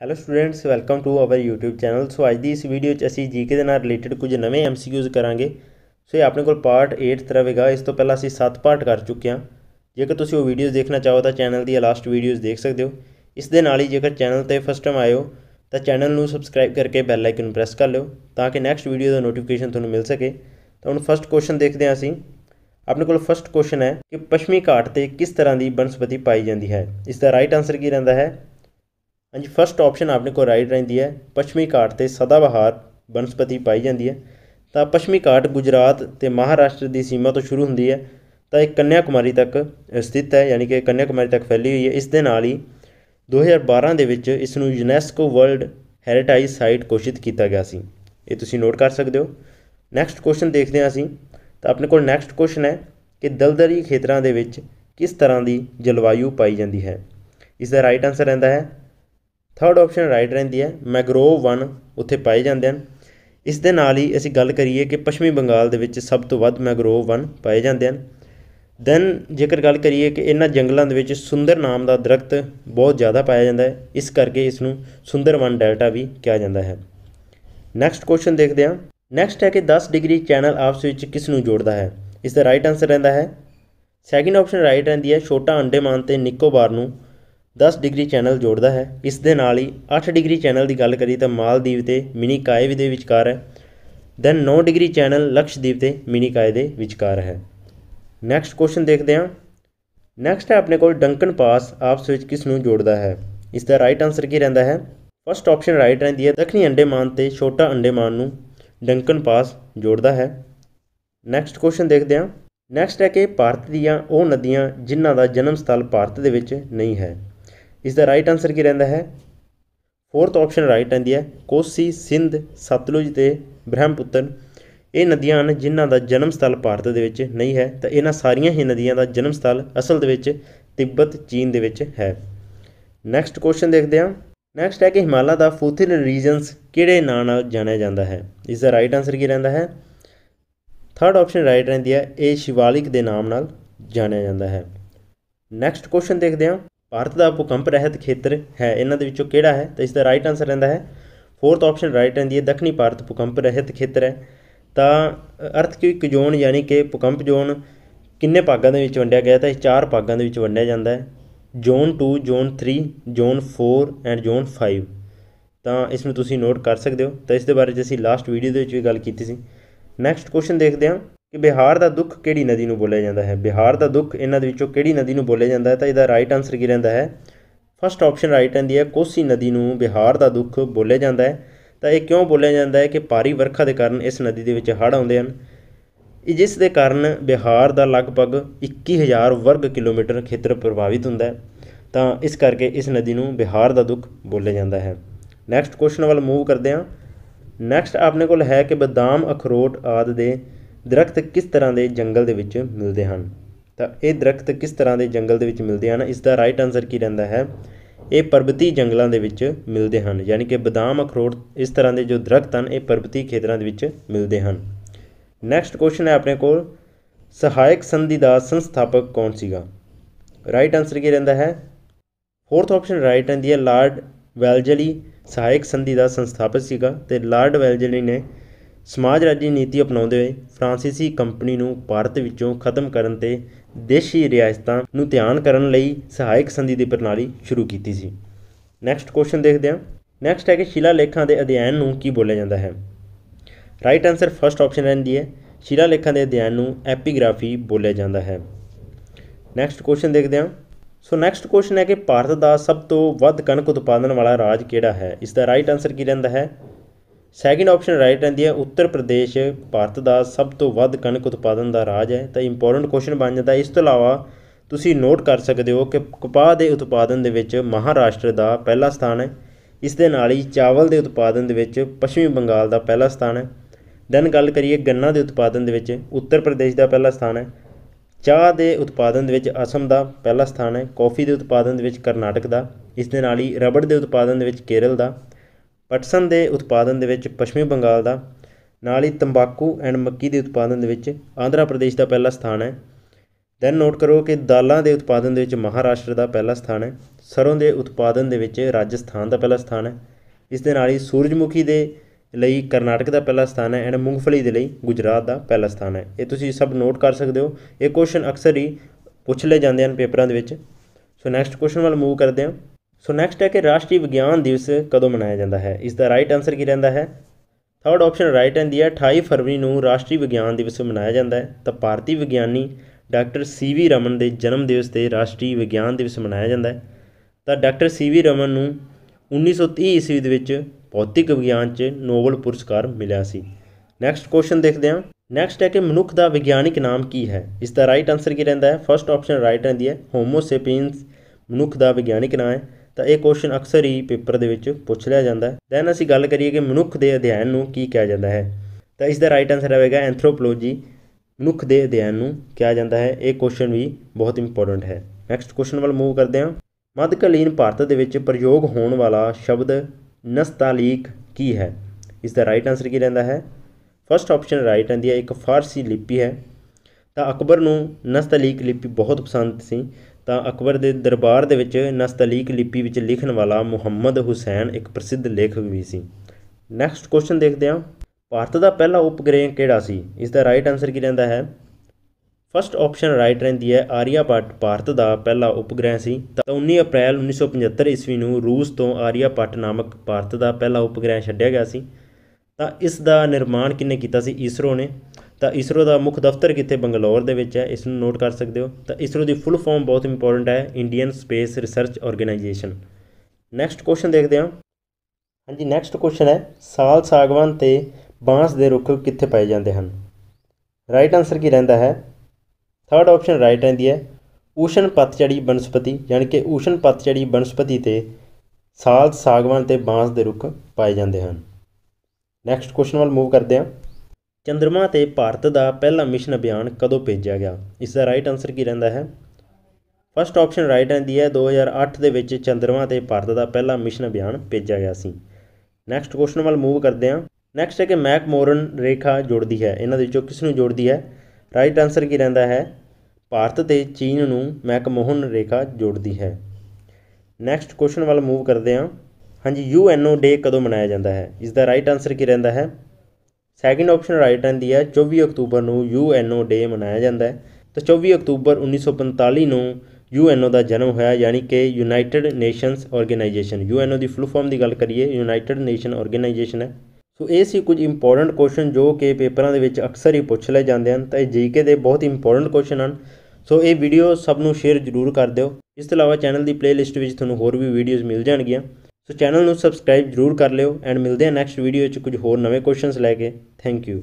Hello students welcome to our YouTube channel so ਅੱਜ ਦੀ ਇਸ ਵੀਡੀਓ 'ਚ ਅਸੀਂ ਜੀਕੇ ਦੇ ਨਾਲ ਰਿਲੇਟਡ ਕੁਝ ਨਵੇਂ MCQs ਕਰਾਂਗੇ। ਸੋ ਇਹ ਆਪਣੇ ਕੋਲ ਪਾਰਟ 8 ਤਰ੍ਹਾਂ ਇਸ ਤੋਂ ਪਹਿਲਾਂ ਅਸੀਂ 7 ਪਾਰਟ ਕਰ ਚੁੱਕੇ ਹਾਂ। ਜੇਕਰ ਤੁਸੀਂ ਉਹ ਵੀਡੀਓਜ਼ ਦੇਖਣਾ ਚਾਹੋ, ਤਾਂ ਚੈਨਲ ਦੀਆਂ ਲਾਸਟ ਵੀਡੀਓਜ਼ ਦੇਖ ਸਕਦੇ ਹੋ। ਇਸ ਦੇ ਨਾਲ ਹੀ ਜੇਕਰ ਚੈਨਲ ਤੇ ਫਸਟ ਟਾਈਮ ਆਇਓ ਤਾਂ ਚੈਨਲ ਨੂੰ ਸਬਸਕ੍ਰਾਈਬ ਕਰਕੇ ਬੈਲ ਆਈਕਨ ਪ੍ਰੈਸ ਕਰ ਲਿਓ, ਤਾਂ ਕਿ ਨੈਕਸਟ ਵੀਡੀਓ ਦਾ ਨੋਟੀਫਿਕੇਸ਼ਨ ਤੁਹਾਨੂੰ ਮਿਲ ਸਕੇ। ਤਾਂ ਹੁਣ ਫਸਟ ਕੁਐਸਚਨ ਦੇਖਦੇ ਹਾਂ ਅਸੀਂ। ਆਪਣੇ ਕੋਲ ਫਸਟ ਕੁਐਸਚਨ ਹੈ ਕਿ ਪੱਛਮੀ ਘਾਟ ਤੇ ਕਿਸ ਤਰ੍ਹਾਂ ਦੀ ਬਨਸਪਤੀ ਪਾਈ ਜਾਂਦੀ ਹੈ। ਇਸ ਦਾ ਰਾਈਟ ਆਨਸਰ ਕੀ ਰਹਿੰਦਾ ਹੈ? ਹਾਂਜੀ ਫਸਟ ਆਪਸ਼ਨ ਆਪਣੇ ਕੋਲ ਰਾਈਟ ਰਹਿੰਦੀ ਹੈ। ਪੱਛਮੀ ਘਾਟ ਤੇ ਸਦਾਬਹਾਰ ਬਨਸਪਤੀ ਪਾਈ ਜਾਂਦੀ ਹੈ। ਤਾਂ ਪੱਛਮੀ ਘਾਟ ਗੁਜਰਾਤ ਤੇ ਮਹਾਰਾਸ਼ਟਰ ਦੀ ਸੀਮਾ ਤੋਂ ਸ਼ੁਰੂ ਹੁੰਦੀ ਹੈ। ਤਾਂ ਇਹ ਕੰਨਿਆ ਕੁਮਾਰੀ ਤੱਕ ਸਥਿਤ ਹੈ, ਯਾਨੀ ਕਿ ਕੰਨਿਆ ਕੁਮਾਰੀ ਤੱਕ ਫੈਲੀ ਹੋਈ ਹੈ। ਇਸ ਦੇ ਨਾਲ ਹੀ 2012 ਦੇ ਵਿੱਚ ਇਸ ਨੂੰ ਯੂਨੈਸਕੋ ਵਰਲਡ ਹੈਰੀਟੇਜ ਸਾਈਟ ਘੋਸ਼ਿਤ ਕੀਤਾ ਗਿਆ ਸੀ। ਇਹ ਤੁਸੀਂ ਨੋਟ ਕਰ ਸਕਦੇ ਹੋ। ਨੈਕਸਟ ਕੁਐਸਚਨ ਦੇਖਦੇ ਹਾਂ ਅਸੀਂ। ਤਾਂ ਆਪਣੇ ਕੋਲ ਨੈਕਸਟ ਕੁਐਸਚਨ ਹੈ ਕਿ ਦਲਦਲੀ ਖੇਤਰਾਂ ਦੇ ਵਿੱਚ ਕਿਸ ਤਰ੍ਹਾਂ ਦੀ ਜਲਵਾਯੂ ਪਾਈ ਜਾਂਦੀ ਹੈ। ਇਸ ਦਾ ਰਾਈਟ ਆਨਸਰ ਰਹਿੰਦਾ ਹੈ ਥਰਡ ਆਪਸ਼ਨ ਰਾਈਟ ਰਹਿੰਦੀ ਹੈ ਮੈਗਰੋਵ ਵਨ ਉੱਥੇ ਪਾਏ ਜਾਂਦੇ ਹਨ। ਇਸ ਦੇ ਨਾਲ ਹੀ ਅਸੀਂ ਗੱਲ ਕਰੀਏ ਕਿ ਪੱਛਮੀ ਬੰਗਾਲ ਦੇ ਵਿੱਚ ਸਭ ਤੋਂ ਵੱਧ ਮੈਗਰੋਵ ਵਨ ਪਾਏ ਜਾਂਦੇ ਹਨ। ਦੈਨ ਜੇਕਰ ਗੱਲ ਕਰੀਏ ਕਿ ਇਹਨਾਂ ਜੰਗਲਾਂ ਦੇ ਵਿੱਚ ਸੁੰਦਰ ਨਾਮ ਦਾ ਦਰਖਤ ਬਹੁਤ ਜ਼ਿਆਦਾ ਪਾਇਆ ਜਾਂਦਾ ਹੈ, ਇਸ ਕਰਕੇ ਇਸ ਨੂੰ ਸੁੰਦਰਵਨ ਡੈਲਟਾ ਵੀ ਕਿਹਾ ਜਾਂਦਾ ਹੈ। ਨੈਕਸਟ ਕੁਐਸਚਨ ਦੇਖਦੇ ਹਾਂ। ਨੈਕਸਟ ਹੈ ਕਿ 10 ਡਿਗਰੀ ਚੈਨਲ ਆਪਸ ਵਿੱਚ ਕਿਸ ਨੂੰ ਜੋੜਦਾ ਹੈ? ਇਸ ਦਾ ਰਾਈਟ ਆਨਸਰ ਰਹਿੰਦਾ ਹੈ। ਸੈਕਿੰਡ ਆਪਸ਼ਨ ਰਾਈਟ ਰਹਿੰਦੀ ਹੈ, ਛੋਟਾ ਅੰਡੇਮਾਨ ਤੇ ਨਿਕੋਬਾਰ ਨੂੰ 10 ਡਿਗਰੀ ਚੈਨਲ ਜੋੜਦਾ ਹੈ। ਇਸ ਦੇ ਨਾਲ ਹੀ 8 ਡਿਗਰੀ ਚੈਨਲ ਦੀ ਗੱਲ ਕਰੀ ਤਾਂ ਮਾਲਦੀਵ ਤੇ ਮਿਨੀ ਕਾਏ ਦੇ ਵਿਚਕਾਰ ਹੈ। ਦੈਨ 9 ਡਿਗਰੀ ਚੈਨਲ ਲਕਸ਼ਦੀਪ ਤੇ ਮਿਨੀ ਕਾਏ ਦੇ ਵਿਚਕਾਰ ਹੈ। ਨੈਕਸਟ ਕੁਐਸਚਨ ਦੇਖਦੇ ਹਾਂ। ਨੈਕਸਟ ਹੈ ਆਪਣੇ ਕੋਲ ਡੰਕਨ ਪਾਸ ਆਪਸ ਵਿੱਚ ਕਿਸ ਨੂੰ ਜੋੜਦਾ ਹੈ? ਇਸ ਦਾ ਰਾਈਟ ਆਨਸਰ ਕੀ ਰਹਿੰਦਾ ਹੈ? ਫਸਟ ਆਪਸ਼ਨ ਰਾਈਟ ਰਹਿੰਦੀ ਹੈ। ਦੱਖਣੀ ਅੰਡੇਮਾਨ ਤੇ ਛੋਟਾ ਅੰਡੇਮਾਨ ਨੂੰ ਡੰਕਨ ਪਾਸ ਜੋੜਦਾ ਹੈ। ਨੈਕਸਟ ਕੁਐਸਚਨ ਦੇਖਦੇ ਹਾਂ। ਨੈਕਸਟ ਹੈ ਕਿ ਭਾਰਤ ਦੀਆਂ ਉਹ ਨਦੀਆਂ ਜਿਨ੍ਹਾਂ ਦਾ ਜਨਮ ਸਥਲ ਭਾਰਤ ਦੇ ਵਿੱਚ ਨਹੀਂ ਹੈ। ਇਸ ਦਾ ਰਾਈਟ ਆਨਸਰ ਕੀ ਰਹਿੰਦਾ ਹੈ? ਫੋਰਥ ਆਪਸ਼ਨ ਰਾਈਟ ਰਹਿੰਦੀ ਹੈ। ਕੋਸੀ, ਸਿੰਧ, ਸਤਲੁਜ ਤੇ ਬ੍ਰਹਮਪੁੱਤਰ। ਇਹ ਨਦੀਆਂ ਹਨ ਜਿਨ੍ਹਾਂ ਦਾ ਜਨਮ ਸਥਲ ਭਾਰਤ ਦੇ ਵਿੱਚ ਨਹੀਂ ਹੈ। ਤਾਂ ਇਹਨਾਂ ਸਾਰੀਆਂ ਹੀ ਨਦੀਆਂ ਦਾ ਜਨਮ ਸਥਲ ਅਸਲ ਦੇ ਵਿੱਚ ਤਿੱਬਤ, ਚੀਨ ਦੇ ਵਿੱਚ ਹੈ। ਨੈਕਸਟ ਕੁਐਸਚਨ ਦੇਖਦੇ ਹਾਂ। ਨੈਕਸਟ ਹੈ ਕਿ ਹਿਮਾਲਾ ਦਾ ਫੂਥਿਲ ਰੀਜਨਸ ਕਿਹੜੇ ਨਾਂ ਨਾਲ ਜਾਣਿਆ ਜਾਂਦਾ ਹੈ? ਇਸ ਦਾ ਰਾਈਟ ਆਨਸਰ ਕੀ ਰਹਿੰਦਾ ਹੈ? ਥਰਡ ਆਪਸ਼ਨ ਰਾਈਟ ਰਹਿੰਦੀ ਹੈ। ਇਹ ਸ਼ਿਵਾਲਿਕ ਦੇ ਨਾਮ ਨਾਲ ਜਾਣਿਆ ਜਾਂਦਾ ਹੈ। ਨੈਕਸਟ ਕੁਐਸਚਨ ਦੇਖਦੇ ਹਾਂ। ਭਾਰਤ ਦਾ ਭੂਕੰਪ ਰਹਿਤ ਖੇਤਰ ਹੈ, ਇਹਨਾਂ ਦੇ ਵਿੱਚੋਂ ਕਿਹੜਾ ਹੈ? ਤਾਂ ਇਸ ਦਾ ਰਾਈਟ ਆਨਸਰ ਰਹਿੰਦਾ ਹੈ ਫੋਰਥ ਆਪਸ਼ਨ ਰਾਈਟ ਰਹਿੰਦੀ ਹੈ, ਦੱਖਣੀ ਭਾਰਤ ਭੂਕੰਪ ਰਹਿਤ ਖੇਤਰ ਹੈ। ਤਾਂ ਅਰਥਕਵਿਕ ਜ਼ੋਨ ਯਾਨੀ ਕਿ ਭੂਕੰਪ ਜ਼ੋਨ ਕਿੰਨੇ ਭਾਗਾਂ ਦੇ ਵਿੱਚ ਵੰਡਿਆ ਗਿਆ? ਤਾਂ ਇਹ ਚਾਰ ਭਾਗਾਂ ਦੇ ਵਿੱਚ ਵੰਡਿਆ ਜਾਂਦਾ ਹੈ। Zone 2 zone 3 zone 4 and zone 5 ਤਾਂ ਇਸ ਨੂੰ ਤੁਸੀਂ ਨੋਟ ਕਰ ਸਕਦੇ ਹੋ। ਤਾਂ ਇਸ ਦੇ ਬਾਰੇ 'ਚ ਅਸੀਂ ਲਾਸਟ ਵੀਡੀਓ ਦੇ ਵਿੱਚ ਵੀ ਗੱਲ ਕੀਤੀ ਸੀ। ਨੈਕਸਟ ਕੁਐਸਚਨ ਦੇਖਦੇ ਹਾਂ। ਕਿ ਬਿਹਾਰ ਦਾ ਦੁੱਖ ਕਿਹੜੀ ਨਦੀ ਨੂੰ ਬੋਲਿਆ ਜਾਂਦਾ ਹੈ? ਬਿਹਾਰ ਦਾ ਦੁੱਖ ਇਹਨਾਂ ਦੇ ਵਿੱਚੋਂ ਕਿਹੜੀ ਨਦੀ ਨੂੰ ਬੋਲਿਆ ਜਾਂਦਾ ਹੈ? ਤਾਂ ਇਹਦਾ ਰਾਈਟ ਆਨਸਰ ਕੀ ਰਹਿੰਦਾ ਹੈ? ਫਸਟ ਆਪਸ਼ਨ ਰਾਈਟ ਰਹਿੰਦੀ ਹੈ, ਕੋਸੀ ਨਦੀ ਨੂੰ ਬਿਹਾਰ ਦਾ ਦੁੱਖ ਬੋਲਿਆ ਜਾਂਦਾ ਹੈ। ਤਾਂ ਇਹ ਕਿਉਂ ਬੋਲਿਆ ਜਾਂਦਾ ਹੈ ਕਿ ਭਾਰੀ ਵਰਖਾ ਦੇ ਕਾਰਨ ਇਸ ਨਦੀ ਦੇ ਵਿੱਚ ਹੜ੍ਹ ਆਉਂਦੇ ਹਨ? ਜਿਸ ਦੇ ਕਾਰਨ ਬਿਹਾਰ ਦਾ ਲਗਭਗ 21000 ਵਰਗ ਕਿਲੋਮੀਟਰ ਖੇਤਰ ਪ੍ਰਭਾਵਿਤ ਹੁੰਦਾ ਹੈ, ਤਾਂ ਇਸ ਕਰਕੇ ਇਸ ਨਦੀ ਨੂੰ ਬਿਹਾਰ ਦਾ ਦੁੱਖ ਬੋਲਿਆ ਜਾਂਦਾ ਹੈ। ਨੈਕਸਟ ਕੁਐਸਚਨ ਵੱਲ ਮੂਵ ਕਰਦੇ ਹਾਂ। ਨੈਕਸਟ ਆਪਣੇ ਕੋਲ ਹੈ ਕਿ ਬਦਾਮ, ਅਖਰੋਟ ਆਦਿ ਦੇ ਦਰਖਤ ਕਿਸ ਤਰ੍ਹਾਂ ਦੇ ਜੰਗਲ ਦੇ ਵਿੱਚ ਮਿਲਦੇ ਹਨ? ਤਾਂ ਇਹ ਦਰਖਤ ਕਿਸ ਤਰ੍ਹਾਂ ਦੇ ਜੰਗਲ ਦੇ ਵਿੱਚ ਮਿਲਦੇ ਹਨ? ਇਸ ਦਾ ਰਾਈਟ ਆਨਸਰ ਕੀ ਰਹਿੰਦਾ ਹੈ? ਇਹ ਪਰਬਤੀ ਜੰਗਲਾਂ ਦੇ ਵਿੱਚ ਮਿਲਦੇ ਹਨ, ਯਾਨੀ ਕਿ ਬਦਾਮ, ਅਖਰੋਟ, ਇਸ ਤਰ੍ਹਾਂ ਦੇ ਜੋ ਦਰਖਤ ਹਨ, ਇਹ ਪਰਬਤੀ ਖੇਤਰਾਂ ਦੇ ਵਿੱਚ ਮਿਲਦੇ ਹਨ। ਨੈਕਸਟ ਕੁਐਸਚਨ ਹੈ ਆਪਣੇ ਕੋਲ, ਸਹਾਇਕ ਸੰਧੀ ਦਾ ਸੰਸਥਾਪਕ ਕੌਣ ਸੀਗਾ? ਰਾਈਟ ਆਨਸਰ ਕੀ ਰਹਿੰਦਾ ਹੈ? ਫੋਰਥ ਆਪਸ਼ਨ ਰਾਈਟ ਰਹਿੰਦੀ ਹੈ ਲਾਰਡ ਵੈਲਜਲੀ ਸਹਾਇਕ ਸੰਧੀ ਦਾ ਸੰਸਥਾਪਕ ਸੀਗਾ ਤੇ ਲਾਰਡ ਵੈਲਜਲੀ ਨੇ ਸਮਾਜ ਰਾਜੀ ਨੀਤੀ ਅਪਣਾਉਂਦੇ ਹੋਏ ਫਰਾਂਸੀਸੀ ਕੰਪਨੀ ਨੂੰ ਭਾਰਤ ਵਿੱਚੋਂ ਖਤਮ ਕਰਨ ਤੇ ਦੇਸ਼ੀ ਰਿਆਸਤਾਂ ਨੂੰ ਧਿਆਨ ਕਰਨ ਲਈ ਸਹਾਇਕ ਸੰਧੀ ਦੀ ਪ੍ਰਣਾਲੀ ਸ਼ੁਰੂ ਕੀਤੀ ਸੀ। ਨੈਕਸਟ ਕੁਐਸਚਨ ਦੇਖਦੇ ਹਾਂ। ਨੈਕਸਟ ਹੈ ਕਿ ਸ਼ਿਲਾ ਲੇਖਾਂ ਦੇ ਅਧਿਐਨ ਨੂੰ ਕੀ ਬੋਲਿਆ ਜਾਂਦਾ ਹੈ? ਰਾਈਟ ਆਨਸਰ ਫਰਸਟ ਆਪਸ਼ਨ ਰਹਿੰਦੀ ਹੈ। ਸ਼ਿਲਾ ਲੇਖਾਂ ਦੇ ਅਧਿਐਨ ਨੂੰ ਐਪੀਗ੍ਰਾਫੀ ਬੋਲਿਆ ਜਾਂਦਾ ਹੈ। ਨੈਕਸਟ ਕੁਐਸਚਨ ਦੇਖਦੇ ਹਾਂ। ਸੋ ਨੈਕਸਟ ਕੁਐਸਚਨ ਹੈ ਕਿ ਭਾਰਤ ਦਾ ਸਭ ਤੋਂ ਵੱਧ ਕਣਕ ਉਤਪਾਦਨ ਵਾਲਾ ਰਾਜ ਕਿਹੜਾ ਹੈ? ਇਸ ਦਾ ਰਾਈਟ ਆਨਸਰ ਕੀ ਰਹਿੰਦਾ ਹੈ? ਸੈਕਿੰਡ ਆਪਸ਼ਨ ਰਾਈਟ ਰਹਿੰਦੀ ਹੈ, ਉੱਤਰ ਪ੍ਰਦੇਸ਼ ਭਾਰਤ ਦਾ ਸਭ ਤੋਂ ਵੱਧ ਕਣਕ ਉਤਪਾਦਨ ਦਾ ਰਾਜ ਹੈ। ਤਾਂ ਇੰਪੋਰਟੈਂਟ ਕੁਐਸਚਨ ਬਣ ਜਾਂਦਾ ਇਸ ਤੋਂ ਇਲਾਵਾ ਤੁਸੀਂ ਨੋਟ ਕਰ ਸਕਦੇ ਹੋ ਕਿ ਕਪਾਹ ਦੇ ਉਤਪਾਦਨ ਦੇ ਵਿੱਚ ਮਹਾਰਾਸ਼ਟਰ ਦਾ ਪਹਿਲਾ ਸਥਾਨ ਹੈ। ਇਸ ਦੇ ਨਾਲ ਹੀ ਚਾਵਲ ਦੇ ਉਤਪਾਦਨ ਦੇ ਵਿੱਚ ਪੱਛਮੀ ਬੰਗਾਲ ਦਾ ਪਹਿਲਾ ਸਥਾਨ ਹੈ। ਦੈਨ ਗੱਲ ਕਰੀਏ ਗੰਨਾ ਦੇ ਉਤਪਾਦਨ ਦੇ ਵਿੱਚ, ਉੱਤਰ ਪ੍ਰਦੇਸ਼ ਦਾ ਪਹਿਲਾ ਸਥਾਨ ਹੈ। ਚਾਹ ਦੇ ਉਤਪਾਦਨ ਦੇ ਵਿੱਚ ਅਸਮ ਦਾ ਪਹਿਲਾ ਸਥਾਨ ਹੈ। ਕਾਫੀ ਦੇ ਉਤਪਾਦਨ ਦੇ ਵਿੱਚ ਕਰਨਾਟਕ ਦਾ, ਇਸ ਦੇ ਨਾਲ ਹੀ ਰਬੜ ਦੇ ਉਤਪਾਦਨ ਦੇ ਵਿੱਚ ਕੇਰਲ ਦਾ। ਪਟਸਨ ਦੇ ਉਤਪਾਦਨ ਦੇ ਵਿੱਚ ਪੱਛਮੀ ਬੰਗਾਲ ਦਾ, ਨਾਲ ਹੀ ਤੰਬਾਕੂ ਐਂਡ ਮੱਕੀ ਦੇ ਉਤਪਾਦਨ ਦੇ ਵਿੱਚ ਆਂਧਰਾ ਪ੍ਰਦੇਸ਼ ਦਾ ਪਹਿਲਾ ਸਥਾਨ ਹੈ। ਦੈਨ ਨੋਟ ਕਰੋ ਕਿ ਦਾਲਾਂ ਦੇ ਉਤਪਾਦਨ ਦੇ ਵਿੱਚ ਮਹਾਰਾਸ਼ਟਰ ਦਾ ਪਹਿਲਾ ਸਥਾਨ ਹੈ। ਸਰੋਂ ਦੇ ਉਤਪਾਦਨ ਦੇ ਵਿੱਚ ਰਾਜਸਥਾਨ ਦਾ ਪਹਿਲਾ ਸਥਾਨ ਹੈ। ਇਸ ਦੇ ਨਾਲ ਹੀ ਸੂਰਜਮੁਖੀ ਦੇ ਲਈ ਕਰਨਾਟਕ ਦਾ ਪਹਿਲਾ ਸਥਾਨ ਹੈ ਐਂਡ ਮੂੰਗਫਲੀ ਦੇ ਲਈ ਗੁਜਰਾਤ ਦਾ ਪਹਿਲਾ ਸਥਾਨ ਹੈ। ਇਹ ਤੁਸੀਂ ਸਭ ਨੋਟ ਕਰ ਸਕਦੇ ਹੋ। ਇਹ ਕੁਐਸਚਨ ਅਕਸਰ ਹੀ ਪੁੱਛ ਲਏ ਜਾਂਦੇ ਹਨ ਪੇਪਰਾਂ ਦੇ ਵਿੱਚ। ਸੋ ਨੈਕਸਟ ਕੁਐਸਚਨ ਵੱਲ ਮੂਵ ਕਰਦੇ ਹਾਂ। ਸੋ ਨੈਕਸਟ ਹੈ ਕਿ ਰਾਸ਼ਟਰੀ ਵਿਗਿਆਨ ਦਿਵਸ ਕਦੋਂ ਮਨਾਇਆ ਜਾਂਦਾ ਹੈ? ਇਸ ਦਾ ਰਾਈਟ ਆਨਸਰ ਕੀ ਰਹਿੰਦਾ ਹੈ? ਥਰਡ ਆਪਸ਼ਨ ਰਾਈਟ ਹੁੰਦੀ ਹੈ 28 ਫਰਵਰੀ ਨੂੰ ਰਾਸ਼ਟਰੀ ਵਿਗਿਆਨ ਦਿਵਸ ਮਨਾਇਆ ਜਾਂਦਾ ਹੈ। ਤਾਂ ਭਾਰਤੀ ਵਿਗਿਆਨੀ ਡਾਕਟਰ ਸੀ ਵੀ ਰਮਨ ਦੇ ਜਨਮ ਦਿਵਸ ਤੇ ਰਾਸ਼ਟਰੀ ਵਿਗਿਆਨ ਦਿਵਸ ਮਨਾਇਆ ਜਾਂਦਾ ਹੈ। ਤਾਂ ਡਾਕਟਰ ਸੀ ਵੀ ਰਮਨ ਨੂੰ 1930 ਈਸਵੀ ਦੇ ਵਿੱਚ ਭੌਤਿਕ ਵਿਗਿਆਨ 'ਚ ਨੋਬਲ ਪੁਰਸਕਾਰ ਮਿਲਿਆ ਸੀ। ਨੈਕਸਟ ਕੁਐਸਚਨ ਦੇਖਦੇ ਹਾਂ। ਨੈਕਸਟ ਹੈ ਕਿ ਮਨੁੱਖ ਦਾ ਵਿਗਿਆਨਿਕ ਨਾਮ ਕੀ ਹੈ? ਇਸ ਦਾ ਰਾਈਟ ਆਨਸਰ ਕੀ ਰਹਿੰਦਾ ਹੈ? ਫਰਸਟ ਆਪਸ਼ਨ ਰਾਈਟ ਰਹਿੰਦੀ ਹੈ ਹੋਮੋ ਸੇਪੀਅਨਸ ਮਨੁੱਖ ਦਾ ਵਿਗਿਆਨਿਕ ਨਾਮ ਹੈ। ਤਾਂ ਇਹ ਕੁਐਸਚਨ ਅਕਸਰ ਹੀ ਪੇਪਰ ਦੇ ਵਿੱਚ ਪੁੱਛ ਲਿਆ ਜਾਂਦਾ ਹੈ। ਦੈਨ ਅਸੀਂ ਗੱਲ ਕਰੀਏ ਕਿ ਮਨੁੱਖ ਦੇ ਅਧਿਐਨ ਨੂੰ ਕੀ ਕਿਹਾ ਜਾਂਦਾ ਹੈ। ਤਾਂ ਇਸ ਦਾ ਰਾਈਟ ਆਨਸਰ ਆਵੇਗਾ ਐਂਥਰੋਪੋਲੋਜੀ ਮਨੁੱਖ ਦੇ ਅਧਿਐਨ ਨੂੰ ਕਿਹਾ ਜਾਂਦਾ ਹੈ। ਇਹ ਕੁਐਸਚਨ ਵੀ ਬਹੁਤ ਇੰਪੋਰਟੈਂਟ ਹੈ। ਨੈਕਸਟ ਕੁਐਸਚਨ ਵੱਲ ਮੂਵ ਕਰਦੇ ਹਾਂ। ਮੱਧਕਾਲੀਨ ਭਾਰਤ ਦੇ ਵਿੱਚ ਪ੍ਰਯੋਗ ਹੋਣ ਵਾਲਾ ਸ਼ਬਦ ਨਸਤਾਲੀਕ ਕੀ ਹੈ? ਇਸ ਦਾ ਰਾਈਟ ਆਨਸਰ ਕੀ ਰਹਿੰਦਾ ਹੈ? ਫਰਸਟ ਆਪਸ਼ਨ ਰਾਈਟ ਆਂਦੀ ਹੈ। ਇੱਕ ਫਾਰਸੀ ਲਿਪੀ ਹੈ। ਤਾਂ ਅਕਬਰ ਨੂੰ ਨਸਤਾਲੀਕ ਲਿਪੀ ਬਹੁਤ ਪਸੰਦ ਸੀ। ਤਾਂ ਅਕਬਰ ਦੇ ਦਰਬਾਰ ਦੇ ਵਿੱਚ ਨਸਤਲੀਕ ਲਿਪੀ ਵਿੱਚ ਲਿਖਣ ਵਾਲਾ ਮੁਹੰਮਦ ਹੁਸੈਨ ਇੱਕ ਪ੍ਰਸਿੱਧ ਲੇਖਕ ਵੀ ਸੀ। ਨੈਕਸਟ ਕੁਐਸਚਨ ਦੇਖਦੇ ਹਾਂ। ਭਾਰਤ ਦਾ ਪਹਿਲਾ ਉਪਗ੍ਰਹਿ ਕਿਹੜਾ ਸੀ? ਇਸ ਦਾ ਰਾਈਟ ਆਨਸਰ ਕੀ ਰਹਿੰਦਾ ਹੈ? ਫਸਟ ਆਪਸ਼ਨ ਰਾਈਟ ਰਹਿੰਦੀ ਹੈ। ਆਰੀਆਭੱਟ ਭਾਰਤ ਦਾ ਪਹਿਲਾ ਉਪਗ੍ਰਹਿ ਸੀ। ਤਾਂ 19 ਅਪ੍ਰੈਲ 1975 ਈਸਵੀ ਨੂੰ ਰੂਸ ਤੋਂ ਆਰੀਆਭੱਟ ਨਾਮਕ ਭਾਰਤ ਦਾ ਪਹਿਲਾ ਉਪਗ੍ਰਹਿ ਛੱਡਿਆ ਗਿਆ ਸੀ। ਤਾਂ ਇਸ ਦਾ ਨਿਰਮਾਣ ਕਿੰਨੇ ਕੀਤਾ ਸੀ? ਇਸਰੋ ਨੇ। ਤਾਂ ਇਸਰੋ ਦਾ ਮੁੱਖ ਦਫ਼ਤਰ ਕਿੱਥੇ ਬੰਗਲੌਰ ਦੇ ਵਿੱਚ ਹੈ, ਇਸ ਨੂੰ ਨੋਟ ਕਰ ਸਕਦੇ ਹੋ। ਤਾਂ ਇਸਰੋ ਦੀ ਫੁੱਲ ਫਾਰਮ ਬਹੁਤ ਇੰਪੋਰਟੈਂਟ ਹੈ Indian space research organisation next question ਦੇਖਦੇ ਹਾਂ। ਹਾਂਜੀ ਨੈਕਸਟ ਕੁਐਸਚਨ ਹੈ, ਸਾਲ ਸਾਗਵਾਨ ਤੇ ਬਾਂਸ ਦੇ ਰੁੱਖ ਕਿੱਥੇ ਪਾਏ ਜਾਂਦੇ ਹਨ? ਰਾਈਟ ਆਨਸਰ ਕੀ ਰਹਿੰਦਾ ਹੈ? ਥਰਡ ਆਪਸ਼ਨ ਰਾਈਟ ਰਹਿੰਦੀ ਹੈ ਊਸ਼ਨ ਪਤਝੜੀ ਬਨਸਪਤੀ, ਯਾਨੀ ਕਿ ਊਸ਼ਨ ਪਤਝੜੀ ਬਨਸਪਤੀ ਤੇ ਸਾਲ ਸਾਗਵਾਨ ਤੇ ਬਾਂਸ ਦੇ ਰੁੱਖ ਪਾਏ ਜਾਂਦੇ ਹਨ। ਨੈਕਸਟ ਕੁਐਸਚਨ ਵੱਲ ਮੂਵ ਕਰਦੇ ਹਾਂ। ਚੰਦਰਮਾ ਤੇ ਭਾਰਤ ਦਾ ਪਹਿਲਾ ਮਿਸ਼ਨ ਅਭਿਆਨ ਕਦੋਂ ਭੇਜਿਆ ਗਿਆ? ਇਸ ਦਾ ਰਾਈਟ ਆਨਸਰ ਕੀ ਰਹਿੰਦਾ ਹੈ? ਫਸਟ ਆਪਸ਼ਨ ਰਾਈਟ ਰਹਿੰਦੀ ਹੈ। 2008 ਦੇ ਵਿੱਚ ਚੰਦਰਮਾ ਤੇ ਭਾਰਤ ਦਾ ਪਹਿਲਾ ਮਿਸ਼ਨ ਅਭਿਆਨ ਭੇਜਿਆ ਗਿਆ ਸੀ। ਨੈਕਸਟ ਕੁਐਸਚਨ ਵੱਲ ਮੂਵ ਕਰਦੇ ਹਾਂ। ਨੈਕਸਟ ਹੈ ਕਿ ਮੈਕਮੋਰਨ ਰੇਖਾ ਜੋੜਦੀ ਹੈ। ਇਹਨਾਂ ਦੇ ਵਿੱਚੋਂ ਕਿਸ ਨੂੰ ਜੋੜਦੀ ਹੈ? ਰਾਈਟ ਆਨਸਰ ਕੀ ਰਹਿੰਦਾ ਹੈ? ਭਾਰਤ ਤੇ ਚੀਨ ਨੂੰ ਮੈਕਮੋਹਨ ਰੇਖਾ ਜੋੜਦੀ ਹੈ। ਨੈਕਸਟ ਕੁਐਸਚਨ ਵੱਲ ਮੂਵ ਕਰਦੇ ਹਾਂ। ਹਾਂਜੀ ਯੂਐਨਓ ਡੇ ਕਦੋਂ ਮਨਾਇਆ ਜਾਂਦਾ ਹੈ? ਇਸ ਦਾ ਰਾਈਟ ਆਨਸਰ ਕੀ ਰਹਿੰਦਾ ਹੈ? ਸੈਕਿੰਡ ਆਪਸ਼ਨ ਰਾਈਟ ਰਹਿੰਦੀ ਹੈ 24 ਅਕਤੂਬਰ ਨੂੰ ਯੂਐਨਓ ਡੇ ਮਨਾਇਆ ਜਾਂਦਾ ਹੈ। ਤਾਂ 24 ਅਕਤੂਬਰ 1945 ਨੂੰ ਯੂਐਨਓ ਦਾ ਜਨਮ ਹੋਇਆ, ਯਾਨੀ ਕਿ ਯੂਨਾਈਟਿਡ ਨੇਸ਼ਨਸ ਆਰਗੇਨਾਈਜੇਸ਼ਨ ਯੂਐਨਓ ਦੀ ਫੁੱਲ ਫਾਰਮ ਦੀ ਗੱਲ ਕਰੀਏ ਯੂਨਾਈਟਿਡ ਨੇਸ਼ਨ ਆਰਗੇਨਾਈਜੇਸ਼ਨ ਹੈ। ਸੋ ਇਹ ਸੀ ਕੁਝ ਇੰਪੋਰਟੈਂਟ ਕੁਐਸਚਨ ਜੋ ਕਿ ਪੇਪਰਾਂ ਦੇ ਵਿੱਚ ਅਕਸਰ ਹੀ ਪੁੱਛ ਲਏ ਜਾਂਦੇ ਹਨ। ਤਾਂ ਇਹ ਜੀਕੇ ਦੇ ਬਹੁਤ ਇੰਪੋਰਟੈਂਟ ਕੁਐਸਚਨ ਹਨ। ਸੋ ਇਹ ਵੀਡੀਓ ਸਭ ਨੂੰ ਸ਼ੇਅਰ ਜ਼ਰੂਰ ਕਰ ਦਿਓ। ਇਸ ਤੋਂ ਇਲਾਵਾ ਚੈਨਲ ਦੀ ਪਲੇਲਿਸਟ ਵਿੱਚ ਤੁਹਾਨੂੰ ਹੋਰ ਵੀ ਵੀਡੀਓਜ਼ ਮਿਲ ਜਾਣਗੀਆਂ। ਸੋ ਚੈਨਲ ਨੂੰ ਸਬਸਕ੍ਰਾਈਬ ਜ਼ਰੂਰ ਕਰ ਲਿਓ ਐਂਡ ਮਿਲਦੇ ਹਾਂ ਨੈਕਸਟ ਵੀਡੀਓ 'ਚ ਕੁਝ ਹੋਰ ਨਵੇਂ ਕੁਐਸਚਨਸ ਲੈ ਕੇ। Thank you